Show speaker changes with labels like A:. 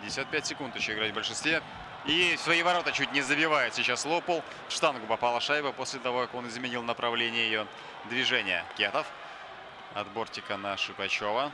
A: 55 секунд еще играть в большинстве. И в свои ворота чуть не забивает сейчас Лопол. В штангу попала шайба после того, как он изменил направление ее движения. Кетов от бортика на Шипачева.